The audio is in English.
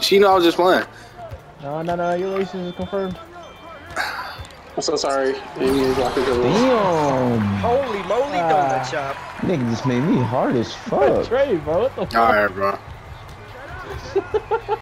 She knew I was just playing. No, no, no, your race is confirmed. I'm so sorry. Damn. Holy moly, uh, donut shop. Nigga just made me hard as fuck. Trey, bro, what the fuck? All right, bro.